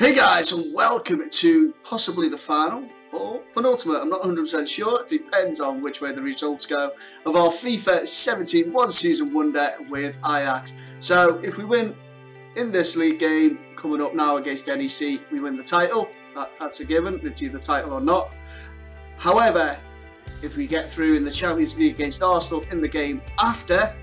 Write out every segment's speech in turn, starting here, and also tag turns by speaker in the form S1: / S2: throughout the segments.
S1: Hey guys, and welcome to possibly the final or penultimate. I'm not 100% sure. It depends on which way the results go of our FIFA 17 one season wonder with Ajax. So if we win in this league game coming up now against NEC, we win the title. That, that's a given. It's either title or not. However, if we get through in the Champions League against Arsenal in the game after,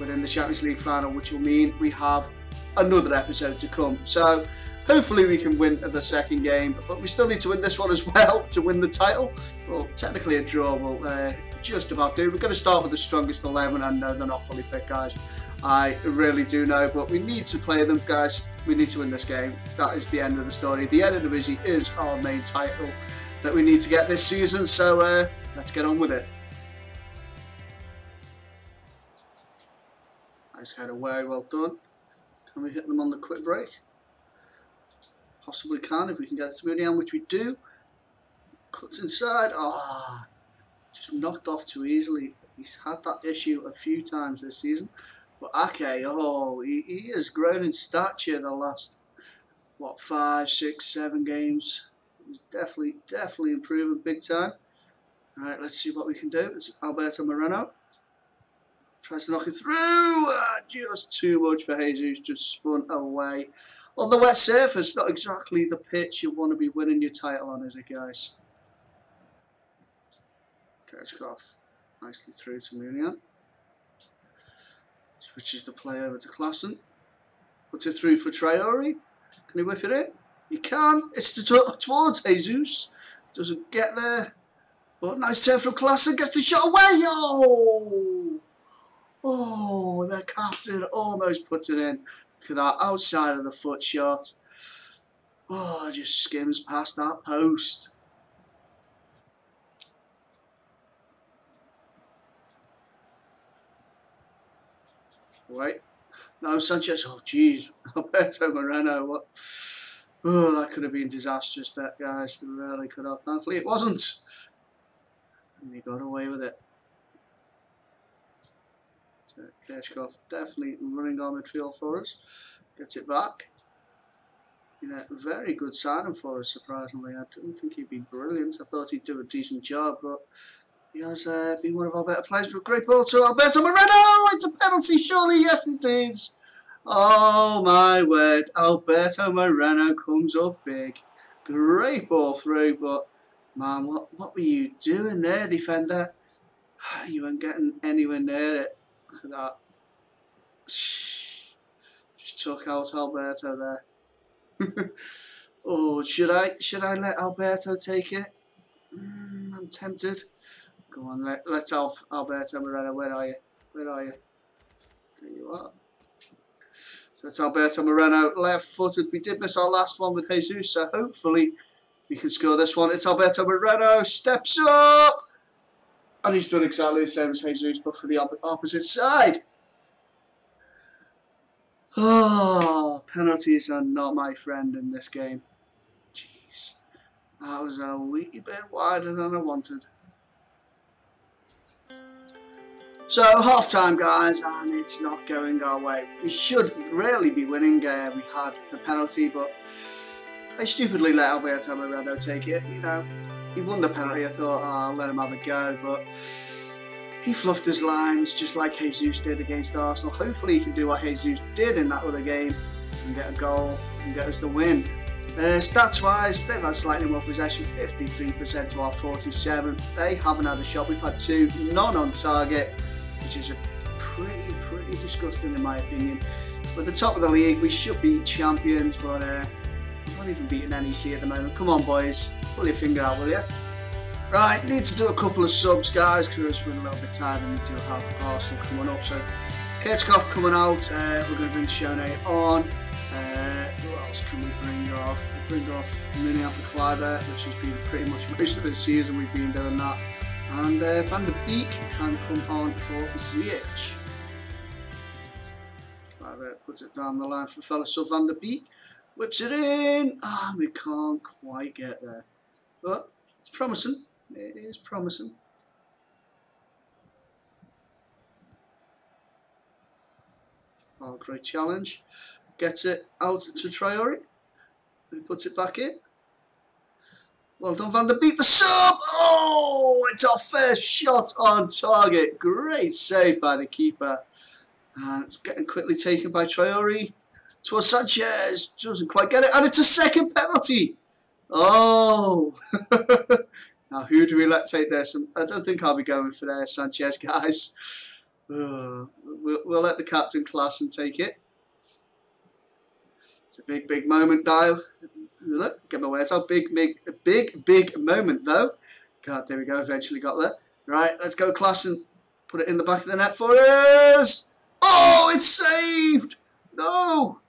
S1: we're in the Champions League final, which will mean we have another episode to come. So hopefully we can win the second game, but we still need to win this one as well to win the title. Well, technically a draw will uh, just about do. We're going to start with the strongest 11 and uh, they're not fully fit, guys. I really do know, but we need to play them, guys. We need to win this game. That is the end of the story. The Eredivisie is our main title that we need to get this season, so uh, let's get on with it. Nice head away, well done. Can we hit them on the quick break? Possibly can if we can get Munian, which we do. Cuts inside. Ah, oh, just knocked off too easily. He's had that issue a few times this season. But Ake, oh, he, he has grown in stature the last, what, five, six, seven games. He's definitely, definitely improving big time. Alright, let's see what we can do. It's Alberto Moreno. Tries to knock it through. Ah, just too much for Jesus. Just spun away. On the wet surface, not exactly the pitch you want to be winning your title on, is it, guys? Kerchkov nicely through to Munian. Switches the play over to Klaassen. Puts it through for Traore. Can he whip it in? He can. It's towards Jesus. Doesn't get there. But nice turn from Klaassen. Gets the shot away. Oh! Oh, the captain almost puts it in. Look at that outside of the foot shot. Oh, just skims past that post. Wait. No, Sanchez. Oh, jeez. Alberto Moreno. What? Oh, that could have been disastrous, that, guys. We really could have. Thankfully, it wasn't. And we got away with it. Kerchkov definitely running on midfield for us. Gets it back. You know, very good signing for us, surprisingly. I didn't think he'd be brilliant. I thought he'd do a decent job, but he has uh, been one of our better players. But great ball to Alberto Moreno! It's a penalty, surely. Yes, it is. Oh, my word. Alberto Moreno comes up big. Great ball through, but, man, what, what were you doing there, defender? You weren't getting anywhere near it. Look at that. Just took out Alberto there. oh, should I should I let Alberto take it? Mm, I'm tempted. Come on, let, let's Al Alberto Moreno. Where are you? Where are you? There you are. So it's Alberto Moreno, left-footed. We did miss our last one with Jesus, so hopefully we can score this one. It's Alberto Moreno, steps up! And he's done exactly the same as Jesus, but for the op opposite side. Oh, penalties are not my friend in this game. Jeez. That was a wee bit wider than I wanted. So, half time, guys, and it's not going our way. We should really be winning. Uh, we had the penalty, but I stupidly let Alberto Moreno take it, you know he won the penalty. I thought, oh, I'll let him have a go, but he fluffed his lines just like Jesus did against Arsenal. Hopefully, he can do what Jesus did in that other game and get a goal and get us the win. Uh, stats wise, they've had slightly more possession, 53% to our 47. They haven't had a shot. We've had two, none on target, which is a pretty, pretty disgusting in my opinion. But the top of the league, we should be champions, but uh, we're not even beating NEC at the moment. Come on, boys. Pull your finger out, will you? Right, need to do a couple of subs, guys, because we're a little bit tired and we do have Arsenal coming up. So, Kerchkov coming out. Uh, we're going to bring Schöne on. Uh, who else can we bring off? We'll bring off Munian for Kluivert, which has been pretty much most of the season we've been doing that. And uh, Van der Beek can come on for Ziyech. Kluivert puts it down the line for fellow sub Van der Beek. Whips it in. Oh, we can't quite get there. But it's promising. It is promising. Oh, great challenge. Gets it out to Traore. He puts it back in. Well done, Van der Beek. The sub! Oh, it's our first shot on target. Great save by the keeper. And it's getting quickly taken by Traore. Towards Sanchez. Doesn't quite get it. And it's a second penalty. Oh. now, who do we let take this? I don't think I'll be going for there, Sanchez, guys. We'll, we'll let the captain Klaassen take it. It's a big, big moment, though. Look, get my words out. Big, big, big, big moment, though. God, there we go. Eventually got there. Right, let's go, class, and put it in the back of the net for us. Oh, it's saved! No!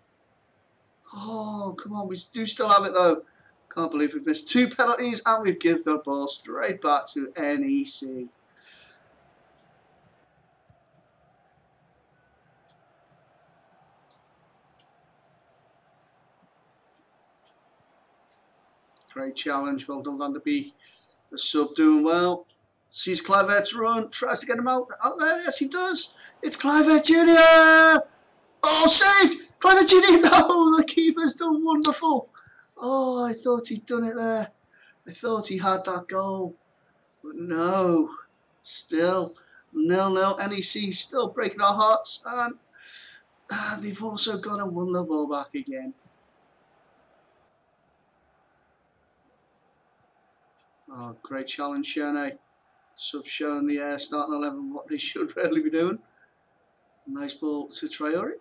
S1: Oh, come on, we do still have it though. Can't believe we've missed two penalties and we've given the ball straight back to NEC. Great challenge, well done Van der Beek. The sub doing well. Sees Kluivert run, tries to get him out. Out there, yes he does. It's Kluivert Jr. Oh, saved! Kluivert Jr. No, the keeper's done wonderful. Oh, I thought he'd done it there. I thought he had that goal. But no, still nil-nil. NEC still breaking our hearts. And uh, they've also gone and won the ball back again. Oh, great challenge, Shane. Sub showing the uh, starting 11 what they should really be doing. Nice ball to Traore.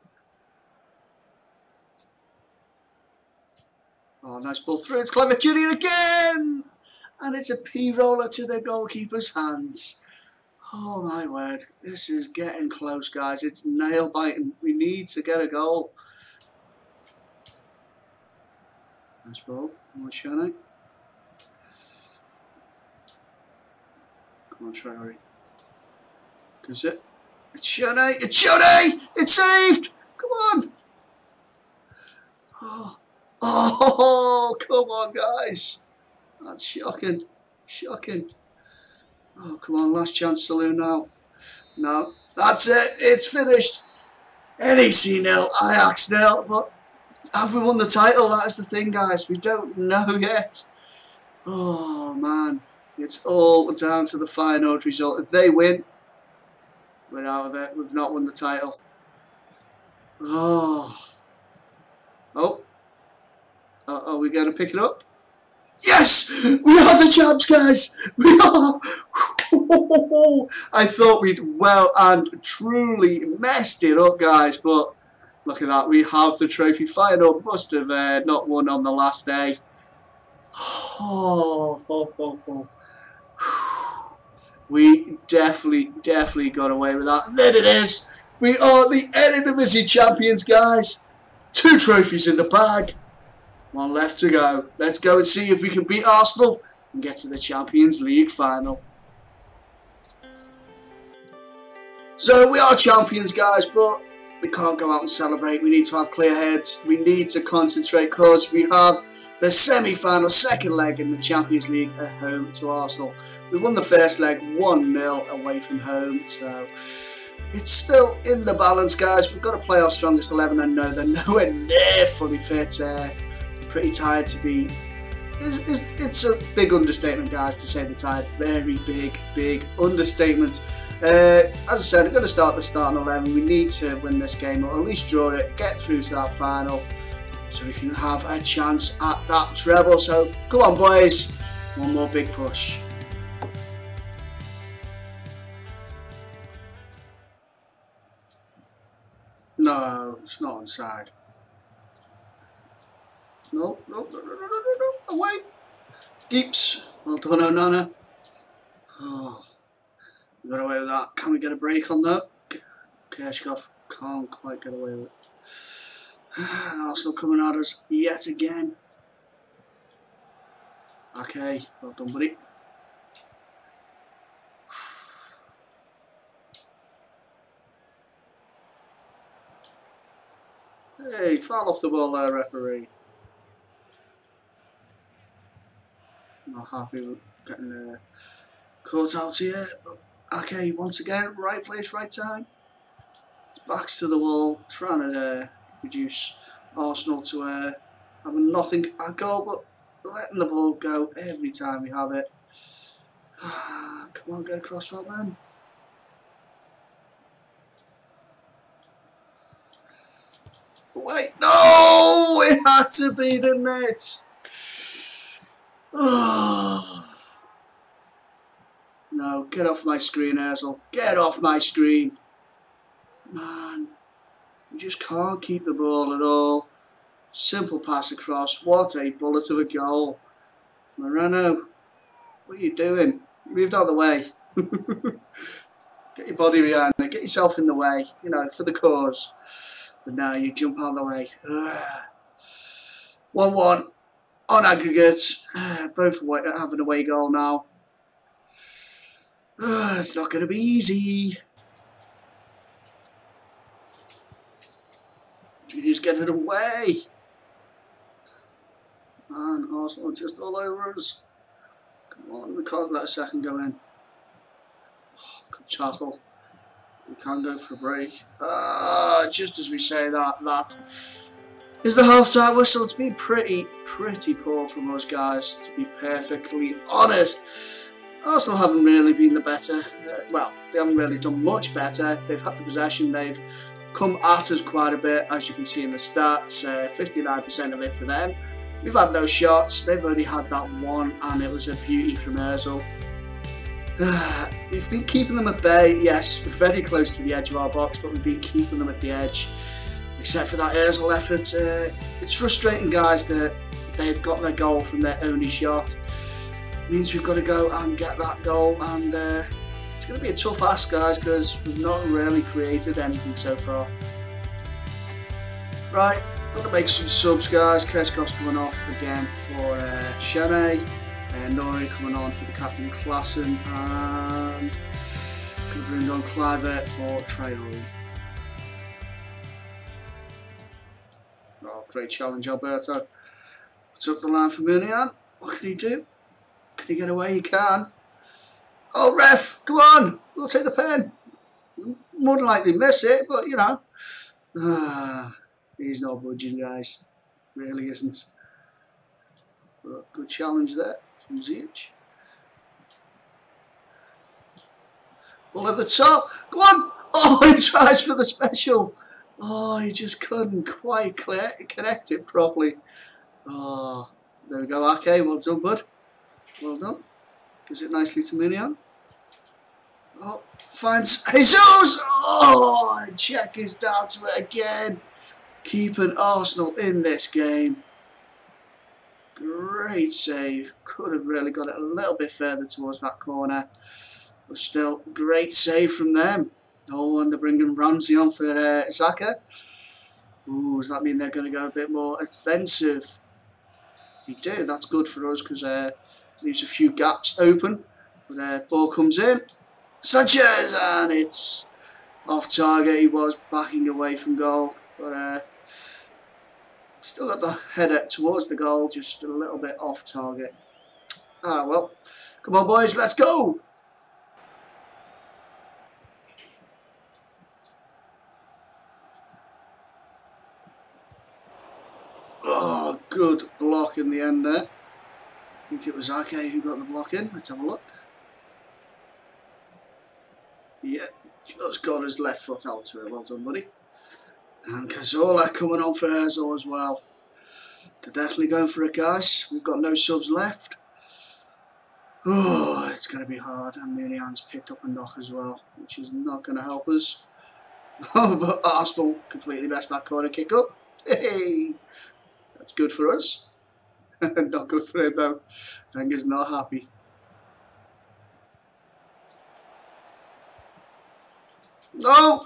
S1: Oh, nice ball through. It's Kluivert Jr. again! And it's a P-roller to the goalkeeper's hands. Oh my word. This is getting close, guys. It's nail biting. We need to get a goal. Nice ball. More Shane. Come on, Traore. Does it? It's Shane! It's Shane! It's saved! Come on! Oh. Oh, come on, guys. That's shocking. Shocking. Oh, come on, last chance saloon now. No, that's it. It's finished. NEC nil, Ajax nil. But have we won the title? That is the thing, guys. We don't know yet. Oh, man. It's all down to the final result. If they win, we're out of it. We've not won the title. Oh. Oh. Are we going to pick it up? Yes! We are the champs, guys! We are! I thought we'd well and truly messed it up, guys, but look at that. We have the trophy. Feyenoord must have uh, not won on the last day. Oh. We definitely, definitely got away with that. There it is. We are the Eredivisie champions, guys. Two trophies in the bag. One left to go. Let's go and see if we can beat Arsenal and get to the Champions League final. So we are champions, guys, but we can't go out and celebrate. We need to have clear heads. We need to concentrate because we have the semi-final second leg in the Champions League at home to Arsenal. We won the first leg 1-0 away from home, so it's still in the balance, guys. We've got to play our strongest 11 and know they're nowhere near fully fit. Uh, pretty tired to be... It's, it's, it's, a big understatement, guys, to say they're tired. Very big, big understatement. Uh, as I said, we're going to start the starting 11. We need to win this game, or at least draw it, get through to that final so we can have a chance at that treble. So come on boys, one more big push. No, it's not inside. No, no, no, no, no, no, no, away. Geeps. Well done, oh, Onana. Oh, we got away with that. Can we get a break on that? Keshkov can't quite get away with it. And Arsenal coming at us yet again. Okay, well done, buddy. Hey, fall off the ball there, referee. Not happy with getting uh, caught out here. But okay, once again, right place, right time. It's backs to the wall, trying to uh, reduce Arsenal to a, having nothing at goal, but letting the ball go every time we have it. Come on, get across that man. Wait, no! It had to be the net. no, get off my screen, Ozil. Get off my screen. Man, you just can't keep the ball at all. Simple pass across. What a bullet of a goal. Moreno, what are you doing? You moved out of the way. Get your body behind it. Get yourself in the way, you know, for the cause. But now you jump out of the way. 1-1 on aggregate. Both having a away goal now. it's not going to be easy. You just get it away. Man, Arsenal just all over us. Come on, we can't let a second go in. Oh, good tackle. We can't go for a break. Ah, just as we say that, that is the half-time whistle. It's been pretty, pretty poor from us guys, to be perfectly honest. Arsenal haven't really been the better. Uh, well, they haven't really done much better. They've had the possession. They've come at us quite a bit, as you can see in the stats. 59% uh, of it for them. We've had no shots. They've only had that one, and it was a beauty from Ozil. we've been keeping them at bay, yes, we're very close to the edge of our box, but we've been keeping them at the edge, except for that Ozil effort. Uh, it's frustrating, guys, that they've got their goal from their only shot. It means we've got to go and get that goal, and uh, it's going to be a tough ask, guys, because we've not really created anything so far. Right, got to make some subs, guys. Keskov's coming off again for uh, Shane. Uh, Nouri coming on for the captain Klaassen and going to bring on Kluivert for Traore. Great challenge, Alberto. Puts up the line for Munian. What can he do? Can he get away? He can. Oh, ref, come on. We'll take the pen. More than likely miss it, but you know. Ah, he's not budging, guys. Really isn't. But good challenge there from Ziyech. Ball over the top. Go on. Oh, he tries for the special. Oh, he just couldn't quite connect it properly. Oh, there we go. Okay, well done, bud. Well done. Gives it nicely to Munian. Oh, finds Jesus. Oh, Cech is down to it again. Keeping Arsenal in this game. Great save. Could have really got it a little bit further towards that corner. But still, great save from them. Oh, and they're bringing Ramsey on for uh, Xhaka. Ooh, does that mean they're going to go a bit more offensive? If they do, that's good for us because uh, leaves a few gaps open. But uh, ball comes in. Sanchez! And it's off target. He was backing away from goal. But uh, Still got the header towards the goal, just a little bit off target. Ah, well. Come on, boys, let's go! Oh, good block in the end there. It was Ake who got the block in. Let's have a look. Yeah, just got his left foot out to it. Well done, buddy. And Cazorla coming on for Herzog as well. They're definitely going for it, guys. We've got no subs left. Oh, it's going to be hard. And Munian's picked up a knock as well, which is not going to help us. Oh, but Arsenal completely messed that corner kick up. Hey, that's good for us. good for him though. Not happy. No!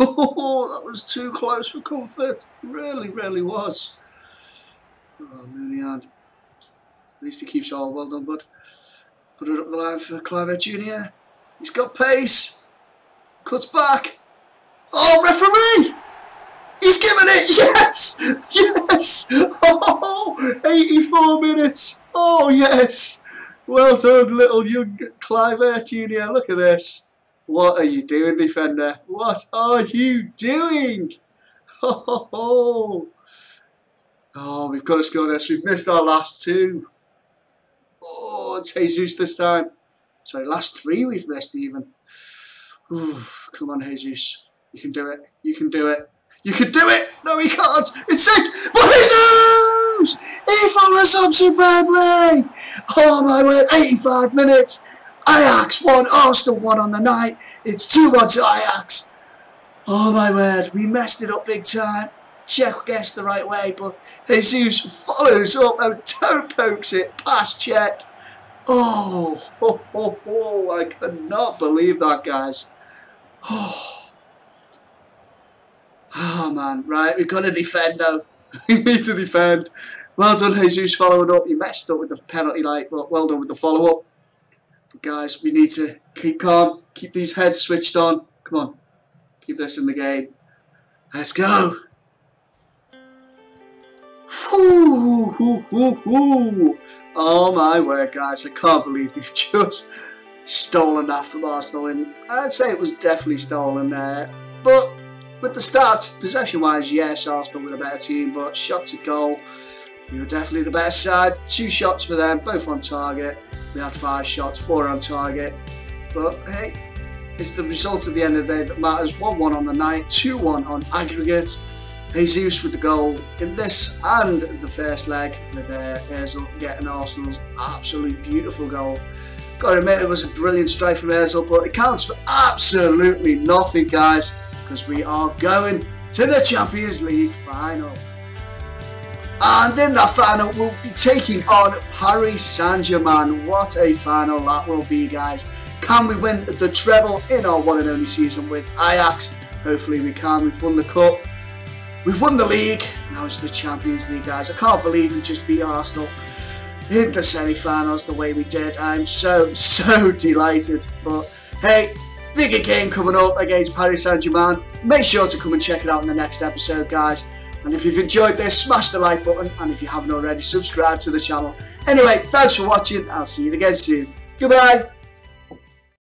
S1: Oh, that was too close for comfort. Really, really was. Oh, Munian. At least he keeps all well done, bud. Put it up the line for Kluivert Jr. He's got pace. Cuts back. Oh, referee! Given it! Yes! Yes! Oh, 84 minutes! Oh, yes! Well done, little young Kluivert Jr. Look at this. What are you doing, defender? What are you doing? Oh, Oh, we've got to score this. We've missed our last two. Oh, Jesus this time. Sorry, last three we've missed even. Ooh, come on, Jesus. You can do it. You can do it. You can do it! No, he can't! It's it! But Jesus! He follows up superbly! Oh my word, 85 minutes! Ajax won, Arsenal won on the night. It's 2-1 to Ajax. Oh my word, we messed it up big time. Cech guessed the right way, but Jesus follows up and toe pokes it past Cech. Oh, oh, oh, oh, I cannot believe that, guys. Oh. Oh man, right, we've got to defend though. we need to defend. Well done, Jesus, following up. You messed up with the penalty, like, well, well done with the follow up. But guys, we need to keep calm, keep these heads switched on. Come on, keep this in the game. Let's go. Oh my word, guys, I can't believe we've just stolen that from Arsenal. And I'd say it was definitely stolen there. But with the stats, possession-wise, yes, Arsenal were the better team, but shots at goal, we were definitely the better side. Two shots for them, both on target. We had five shots, four on target. But hey, it's the result at the end of the day that matters. 1-1 on the night, 2-1 on aggregate. Jesus with the goal in this and the first leg with uh, getting Arsenal's absolute beautiful goal. Got to admit it was a brilliant strike from Ozil, but it counts for absolutely nothing, guys because we are going to the Champions League final. And in that final, we'll be taking on Paris Saint-Germain. What a final that will be, guys. Can we win the treble in our one and only season with Ajax? Hopefully we can. We've won the cup. We've won the league. Now it's the Champions League, guys. I can't believe we just beat Arsenal in the semi-finals the way we did. I'm so, so delighted. But hey, Bigger game coming up against Paris Saint-Germain. Make sure to come and check it out in the next episode, guys. And if you've enjoyed this, smash the like button. And if you haven't already, subscribe to the channel. Anyway, thanks for watching. I'll see you again soon. Goodbye.